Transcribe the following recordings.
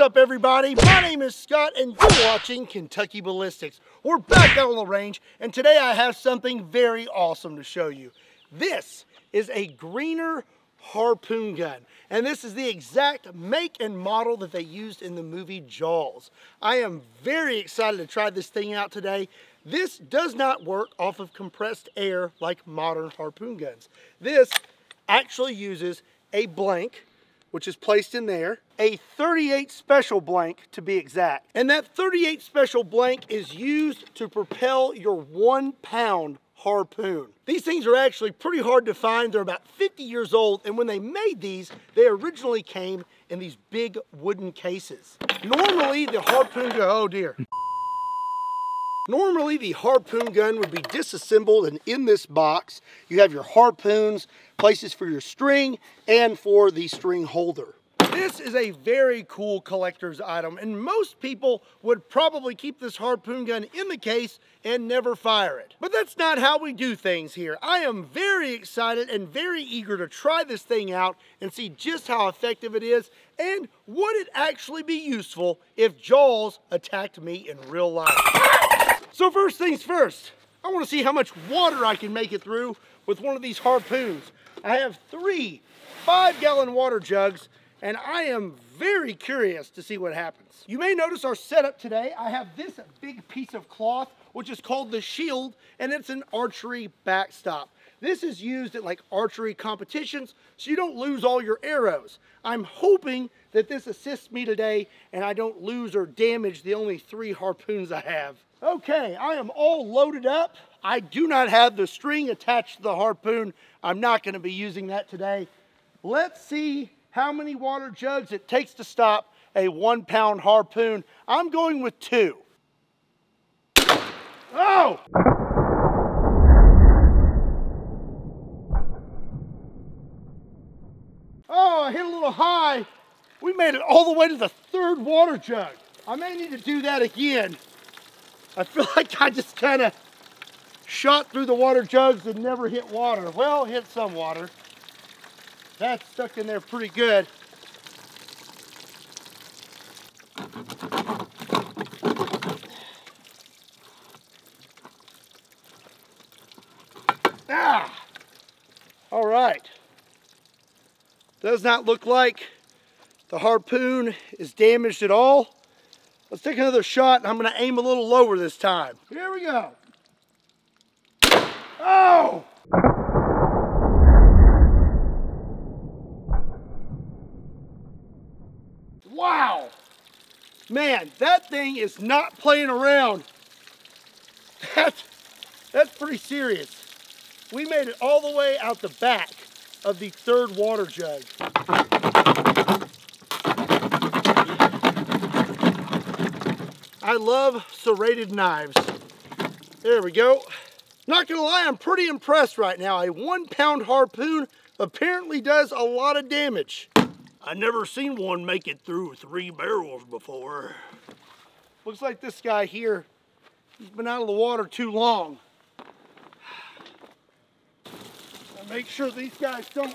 What's up everybody? My name is Scott and you're watching Kentucky Ballistics. We're back out on the range and today I have something very awesome to show you. This is a Greener harpoon gun. And this is the exact make and model that they used in the movie Jaws. I am very excited to try this thing out today. This does not work off of compressed air like modern harpoon guns. This actually uses a blank which is placed in there, a 38 special blank to be exact. And that 38 special blank is used to propel your one pound harpoon. These things are actually pretty hard to find. They're about 50 years old, and when they made these, they originally came in these big wooden cases. Normally, the harpoon oh dear. Normally, the harpoon gun would be disassembled, and in this box, you have your harpoons, places for your string, and for the string holder. This is a very cool collector's item and most people would probably keep this harpoon gun in the case and never fire it. But that's not how we do things here. I am very excited and very eager to try this thing out and see just how effective it is and would it actually be useful if Jaws attacked me in real life. So first things first, I want to see how much water I can make it through with one of these harpoons. I have three five gallon water jugs and I am very curious to see what happens. You may notice our setup today. I have this big piece of cloth, which is called the shield, and it's an archery backstop. This is used at like archery competitions, so you don't lose all your arrows. I'm hoping that this assists me today and I don't lose or damage the only three harpoons I have. Okay, I am all loaded up. I do not have the string attached to the harpoon. I'm not gonna be using that today. Let's see how many water jugs it takes to stop a one pound harpoon. I'm going with two. Oh! Oh, I hit a little high. We made it all the way to the third water jug. I may need to do that again. I feel like I just kind of shot through the water jugs and never hit water. Well, hit some water. That's stuck in there pretty good. Ah! All right. Does not look like the harpoon is damaged at all. Let's take another shot and I'm gonna aim a little lower this time. Here we go. Oh! Wow! Man, that thing is not playing around. That's, that's pretty serious. We made it all the way out the back of the third water jug. I love serrated knives. There we go. Not gonna lie, I'm pretty impressed right now. A one pound harpoon apparently does a lot of damage. I never seen one make it through three barrels before. Looks like this guy here, he's been out of the water too long. I make sure these guys don't,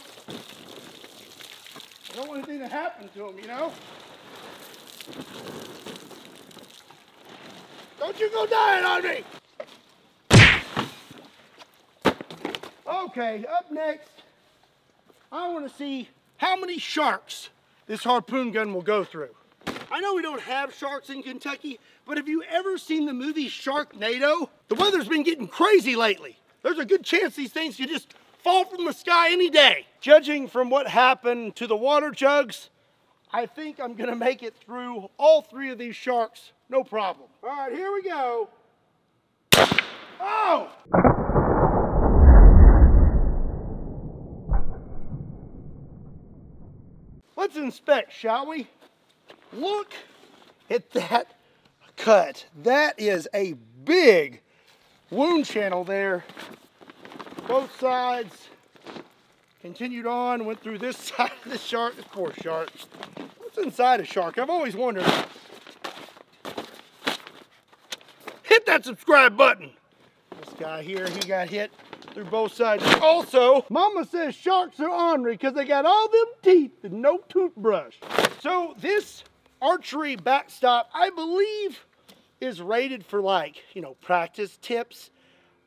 I don't want anything to happen to them, you know? Don't you go dying on me! Okay, up next, I want to see how many sharks this harpoon gun will go through. I know we don't have sharks in Kentucky, but have you ever seen the movie Sharknado? The weather's been getting crazy lately. There's a good chance these things could just fall from the sky any day. Judging from what happened to the water jugs, I think I'm gonna make it through all three of these sharks, no problem. All right, here we go. Oh! Let's inspect, shall we? Look at that cut. That is a big wound channel there. Both sides. Continued on, went through this side of the shark. This poor shark. What's inside a shark? I've always wondered. hit that subscribe button. This guy here, he got hit through both sides. Also, Mama says sharks are ornery because they got all them teeth and no toothbrush. So this archery backstop, I believe, is rated for like, you know, practice tips.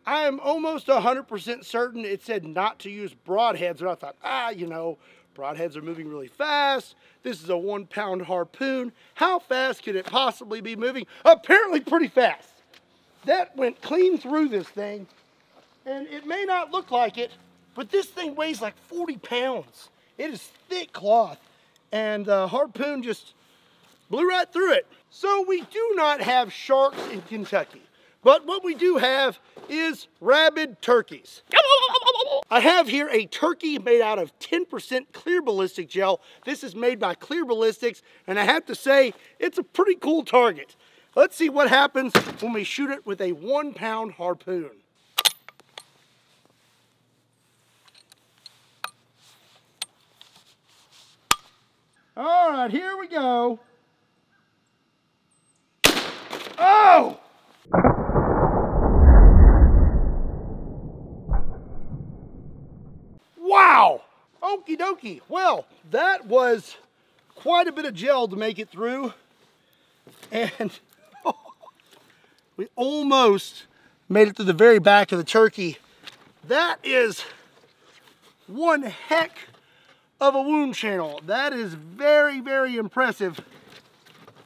I am almost 100% certain it said not to use broadheads, and I thought, ah, you know, broadheads are moving really fast. This is a one pound harpoon. How fast could it possibly be moving? Apparently pretty fast. That went clean through this thing, and it may not look like it, but this thing weighs like 40 pounds. It is thick cloth, and the harpoon just blew right through it. So we do not have sharks in Kentucky. But what we do have is rabid turkeys. I have here a turkey made out of 10% clear ballistic gel. This is made by Clear Ballistics, and I have to say, it's a pretty cool target. Let's see what happens when we shoot it with a one pound harpoon. All right, here we go. Oh! Wow! Okie dokie. Well, that was quite a bit of gel to make it through. And we almost made it to the very back of the turkey. That is one heck of a wound channel. That is very, very impressive.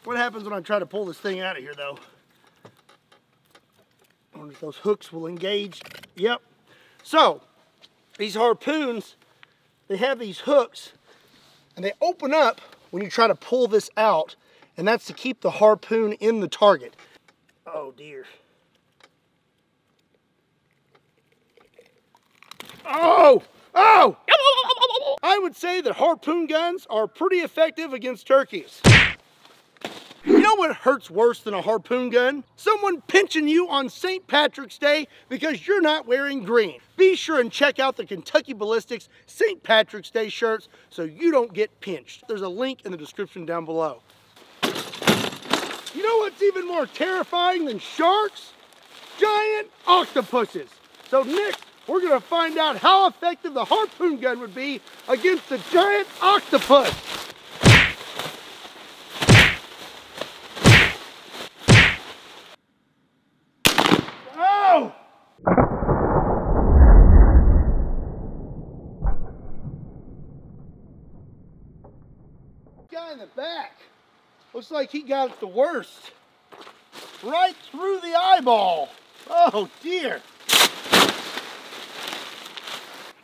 What happens when I try to pull this thing out of here though? I wonder if those hooks will engage. Yep. So, these harpoons, they have these hooks and they open up when you try to pull this out and that's to keep the harpoon in the target. Oh dear. Oh! Oh! I would say that harpoon guns are pretty effective against turkeys. You know what hurts worse than a harpoon gun? Someone pinching you on St. Patrick's Day because you're not wearing green. Be sure and check out the Kentucky Ballistics St. Patrick's Day shirts so you don't get pinched. There's a link in the description down below. You know what's even more terrifying than sharks? Giant octopuses. So next, we're gonna find out how effective the harpoon gun would be against the giant octopus. Back. Looks like he got it the worst. Right through the eyeball. Oh dear.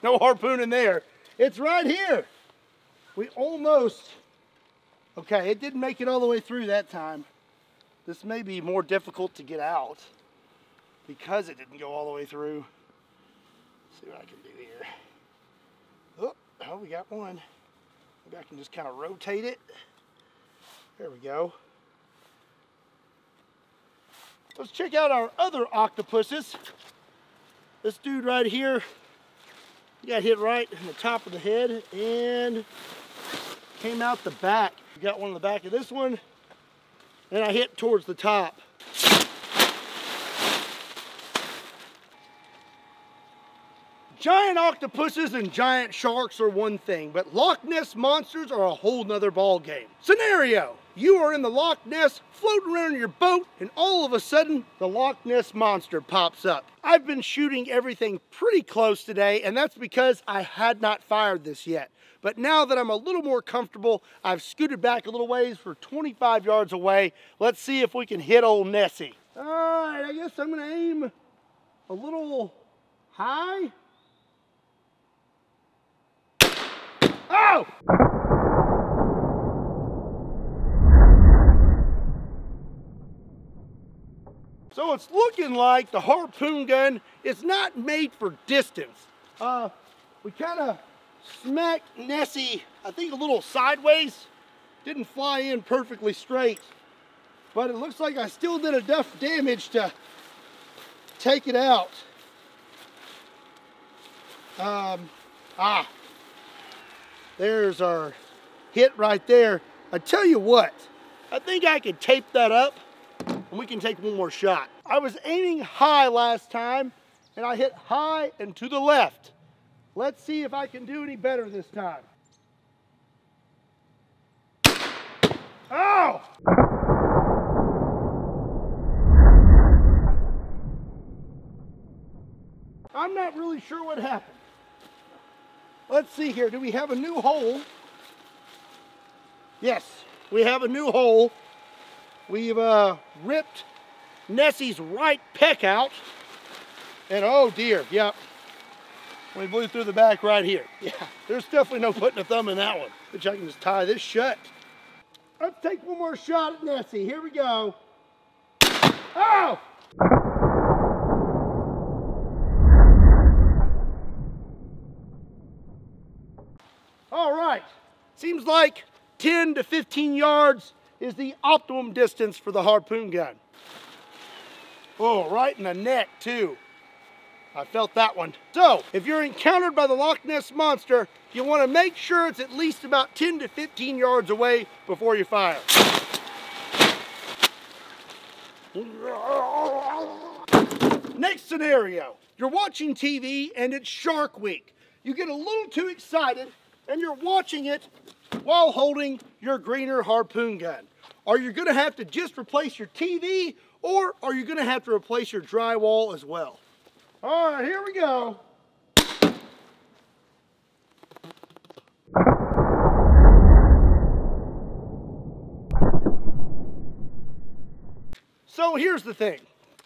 No harpoon in there. It's right here. We almost, okay, it didn't make it all the way through that time. This may be more difficult to get out because it didn't go all the way through. Let's see what I can do here. Oh, oh, we got one. Maybe I can just kind of rotate it. There we go. Let's check out our other octopuses. This dude right here got hit right in the top of the head and came out the back. Got one in the back of this one and I hit towards the top. Giant octopuses and giant sharks are one thing, but Loch Ness monsters are a whole nother ball game. Scenario, you are in the Loch Ness, floating around in your boat, and all of a sudden, the Loch Ness monster pops up. I've been shooting everything pretty close today, and that's because I had not fired this yet. But now that I'm a little more comfortable, I've scooted back a little ways for 25 yards away. Let's see if we can hit old Nessie. All right, I guess I'm gonna aim a little high. Oh! So it's looking like the harpoon gun is not made for distance. Uh, we kind of smacked Nessie, I think a little sideways. Didn't fly in perfectly straight, but it looks like I still did enough damage to take it out. Um, ah, there's our hit right there. I tell you what, I think I could tape that up and we can take one more shot. I was aiming high last time, and I hit high and to the left. Let's see if I can do any better this time. Oh! I'm not really sure what happened. Let's see here. Do we have a new hole? Yes, we have a new hole. We've uh, ripped Nessie's right peck out. And oh dear, yep. We blew through the back right here. Yeah, there's definitely no putting a thumb in that one. Which I can just tie this shut. Let's take one more shot at Nessie. Here we go. Oh! All right, seems like 10 to 15 yards is the optimum distance for the harpoon gun. Oh, right in the neck too. I felt that one. So, if you're encountered by the Loch Ness Monster, you want to make sure it's at least about 10 to 15 yards away before you fire. Next scenario, you're watching TV and it's Shark Week. You get a little too excited and you're watching it while holding your Greener harpoon gun. Are you gonna have to just replace your TV or are you gonna have to replace your drywall as well? All right, here we go. So here's the thing.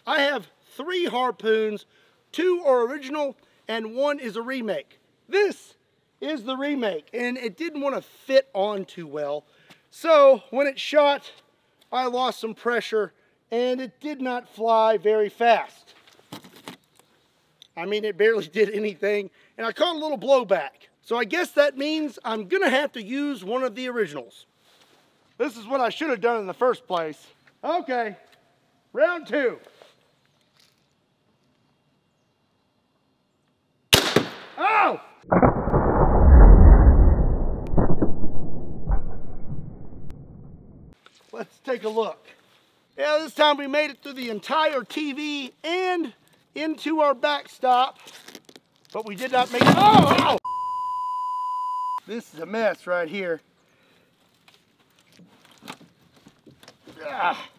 I have three harpoons, two are original and one is a remake. This is the remake and it didn't want to fit on too well. So when it shot, I lost some pressure and it did not fly very fast. I mean, it barely did anything and I caught a little blowback. So I guess that means I'm gonna have to use one of the originals. This is what I should have done in the first place. Okay, round two. Oh! Let's take a look. Yeah, this time we made it through the entire TV and into our backstop, but we did not make it. Oh, This is a mess right here. Ah.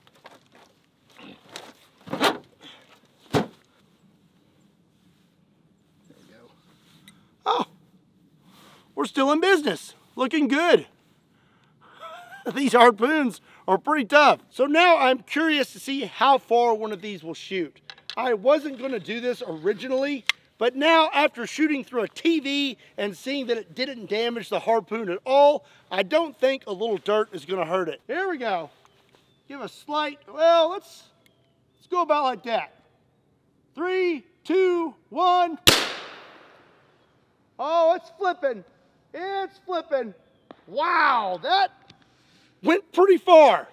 Oh, we're still in business. Looking good. These harpoons are pretty tough. So now I'm curious to see how far one of these will shoot. I wasn't gonna do this originally, but now after shooting through a TV and seeing that it didn't damage the harpoon at all, I don't think a little dirt is gonna hurt it. Here we go. Give a slight, well, let's, let's go about like that. Three, two, one. Oh, it's flipping. It's flipping. Wow, that went pretty far.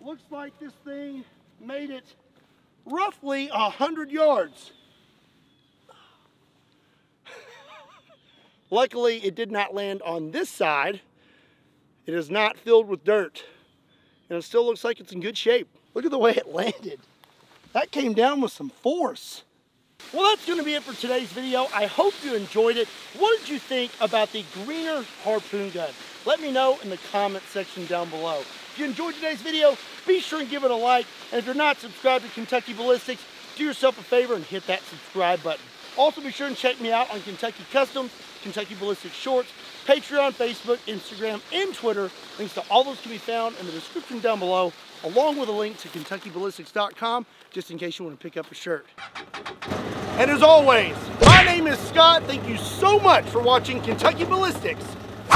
Looks like this thing made it roughly a hundred yards. Luckily, it did not land on this side. It is not filled with dirt. And it still looks like it's in good shape. Look at the way it landed. That came down with some force. Well, that's going to be it for today's video. I hope you enjoyed it. What did you think about the Greener harpoon gun? Let me know in the comment section down below. If you enjoyed today's video, be sure and give it a like. And if you're not subscribed to Kentucky Ballistics, do yourself a favor and hit that subscribe button. Also, be sure and check me out on Kentucky Kustoms, Kentucky Ballistics Shorts, Patreon, Facebook, Instagram, and Twitter. Links to all those can be found in the description down below, along with a link to KentuckyBallistics.com, just in case you want to pick up a shirt. And as always, my name is Scott. Thank you so much for watching Kentucky Ballistics.